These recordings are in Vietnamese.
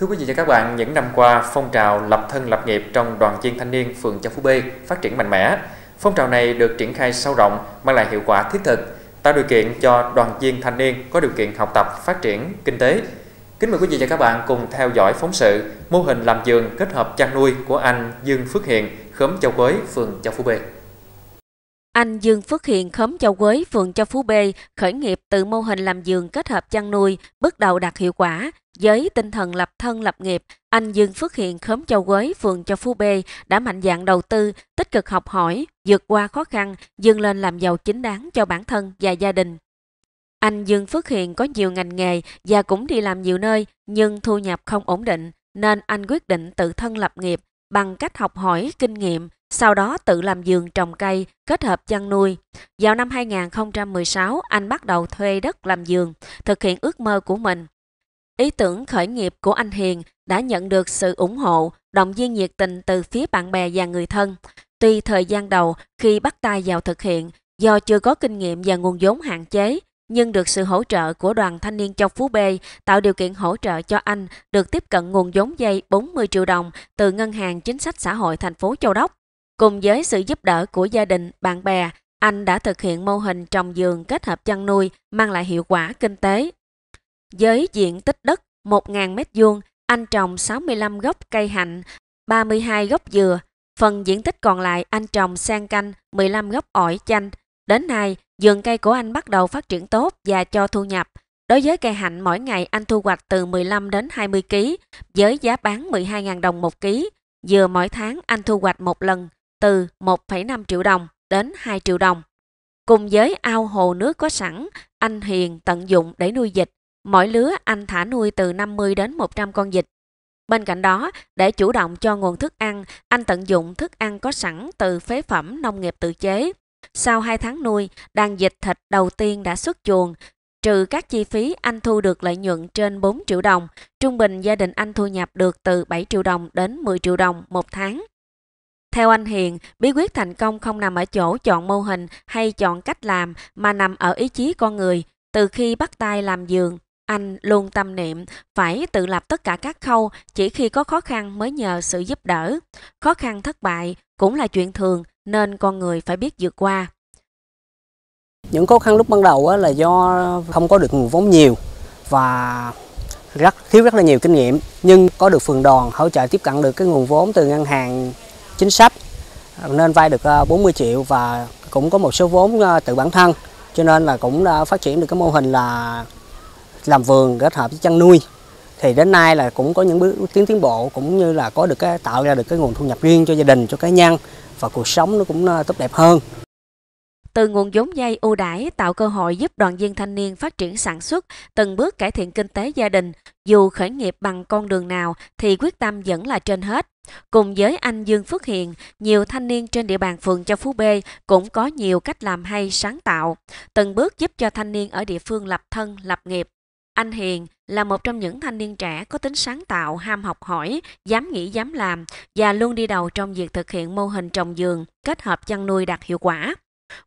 Thưa quý vị và các bạn, những năm qua, phong trào lập thân lập nghiệp trong đoàn viên thanh niên phường Châu Phú B phát triển mạnh mẽ. Phong trào này được triển khai sâu rộng, mang lại hiệu quả thiết thực, tạo điều kiện cho đoàn viên thanh niên có điều kiện học tập, phát triển kinh tế. Kính mời quý vị và các bạn cùng theo dõi phóng sự mô hình làm giường kết hợp chăn nuôi của anh Dương Phước Hiền, khóm Châu quế phường Châu Phú B. Anh Dương Phước Hiền, khóm Châu Quế, phường Châu Phú B, khởi nghiệp từ mô hình làm giường kết hợp chăn nuôi, bước đầu đạt hiệu quả. Với tinh thần lập thân lập nghiệp, anh Dương Phước Hiền, khóm Châu Quế, phường Châu Phú B đã mạnh dạn đầu tư, tích cực học hỏi, vượt qua khó khăn, dừng lên làm giàu chính đáng cho bản thân và gia đình. Anh Dương Phước Hiền có nhiều ngành nghề và cũng đi làm nhiều nơi, nhưng thu nhập không ổn định, nên anh quyết định tự thân lập nghiệp bằng cách học hỏi kinh nghiệm, sau đó tự làm giường trồng cây, kết hợp chăn nuôi. Vào năm 2016, anh bắt đầu thuê đất làm giường, thực hiện ước mơ của mình. Ý tưởng khởi nghiệp của anh Hiền đã nhận được sự ủng hộ, động viên nhiệt tình từ phía bạn bè và người thân. Tuy thời gian đầu khi bắt tay vào thực hiện, do chưa có kinh nghiệm và nguồn vốn hạn chế, nhưng được sự hỗ trợ của đoàn thanh niên Châu Phú B tạo điều kiện hỗ trợ cho anh được tiếp cận nguồn vốn dây 40 triệu đồng từ Ngân hàng Chính sách Xã hội thành phố Châu Đốc. Cùng với sự giúp đỡ của gia đình, bạn bè, anh đã thực hiện mô hình trồng giường kết hợp chăn nuôi mang lại hiệu quả kinh tế. Với diện tích đất 1.000 m2, anh trồng 65 gốc cây hạnh, 32 gốc dừa. Phần diện tích còn lại anh trồng sen canh, 15 gốc ổi chanh. Đến nay, vườn cây của anh bắt đầu phát triển tốt và cho thu nhập. Đối với cây hạnh mỗi ngày anh thu hoạch từ 15 đến 20 kg với giá bán 12.000 đồng một ký. Dừa mỗi tháng anh thu hoạch một lần từ 1,5 triệu đồng đến 2 triệu đồng. Cùng với ao hồ nước có sẵn, anh Hiền tận dụng để nuôi dịch. Mỗi lứa anh thả nuôi từ 50 đến 100 con vịt. Bên cạnh đó, để chủ động cho nguồn thức ăn, anh tận dụng thức ăn có sẵn từ phế phẩm nông nghiệp tự chế. Sau 2 tháng nuôi, đàn vịt thịt đầu tiên đã xuất chuồng. Trừ các chi phí, anh thu được lợi nhuận trên 4 triệu đồng. Trung bình gia đình anh thu nhập được từ 7 triệu đồng đến 10 triệu đồng một tháng. Theo anh Hiền, bí quyết thành công không nằm ở chỗ chọn mô hình hay chọn cách làm mà nằm ở ý chí con người. Từ khi bắt tay làm giường, anh luôn tâm niệm phải tự lập tất cả các khâu, chỉ khi có khó khăn mới nhờ sự giúp đỡ. Khó khăn thất bại cũng là chuyện thường nên con người phải biết vượt qua. Những khó khăn lúc ban đầu là do không có được nguồn vốn nhiều và rất thiếu rất là nhiều kinh nghiệm nhưng có được phường đoàn hỗ trợ tiếp cận được cái nguồn vốn từ ngân hàng chính sách à, nên vay được à, 40 triệu và cũng có một số vốn à, từ bản thân cho nên là cũng đã phát triển được cái mô hình là làm vườn kết hợp với chăn nuôi thì đến nay là cũng có những bước tiến tiến bộ, cũng như là có được cái, tạo ra được cái nguồn thu nhập riêng cho gia đình, cho cá nhân, và cuộc sống nó cũng tốt đẹp hơn. Từ nguồn vốn vay ưu đãi tạo cơ hội giúp đoàn viên thanh niên phát triển sản xuất, từng bước cải thiện kinh tế gia đình, dù khởi nghiệp bằng con đường nào thì quyết tâm vẫn là trên hết. Cùng với anh Dương Phước Hiền, nhiều thanh niên trên địa bàn phường Châu Phú B cũng có nhiều cách làm hay sáng tạo, từng bước giúp cho thanh niên ở địa phương lập thân, lập nghiệp. Anh Hiền là một trong những thanh niên trẻ có tính sáng tạo, ham học hỏi, dám nghĩ dám làm và luôn đi đầu trong việc thực hiện mô hình trồng giường kết hợp chăn nuôi đạt hiệu quả.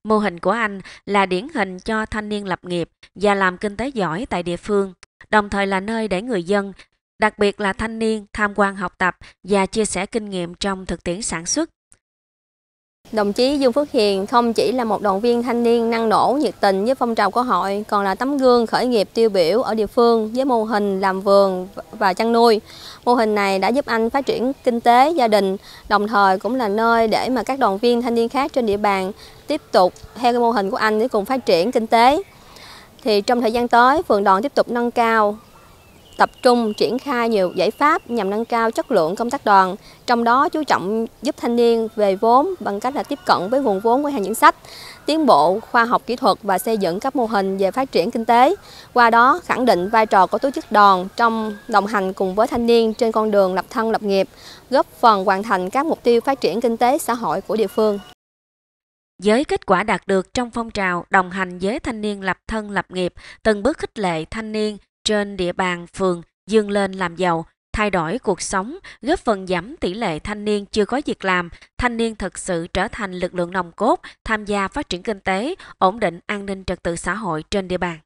Mô hình của anh là điển hình cho thanh niên lập nghiệp và làm kinh tế giỏi tại địa phương, đồng thời là nơi để người dân, đặc biệt là thanh niên tham quan học tập và chia sẻ kinh nghiệm trong thực tiễn sản xuất. Đồng chí Dương Phước Hiền không chỉ là một đoàn viên thanh niên năng nổ, nhiệt tình với phong trào của hội, còn là tấm gương khởi nghiệp tiêu biểu ở địa phương với mô hình làm vườn và chăn nuôi. Mô hình này đã giúp anh phát triển kinh tế gia đình, đồng thời cũng là nơi để mà các đoàn viên thanh niên khác trên địa bàn tiếp tục theo cái mô hình của anh để cùng phát triển kinh tế. Thì trong thời gian tới, phường đoàn tiếp tục nâng cao tập trung triển khai nhiều giải pháp nhằm nâng cao chất lượng công tác đoàn, trong đó chú trọng giúp thanh niên về vốn bằng cách là tiếp cận với nguồn vốn của hàng những sách, tiến bộ khoa học kỹ thuật và xây dựng các mô hình về phát triển kinh tế. Qua đó khẳng định vai trò của tổ chức đoàn trong đồng hành cùng với thanh niên trên con đường lập thân lập nghiệp, góp phần hoàn thành các mục tiêu phát triển kinh tế xã hội của địa phương. Với kết quả đạt được trong phong trào đồng hành với thanh niên lập thân lập nghiệp, từng bước khích lệ thanh niên trên địa bàn phường dương lên làm giàu, thay đổi cuộc sống, góp phần giảm tỷ lệ thanh niên chưa có việc làm, thanh niên thực sự trở thành lực lượng nòng cốt tham gia phát triển kinh tế, ổn định an ninh trật tự xã hội trên địa bàn.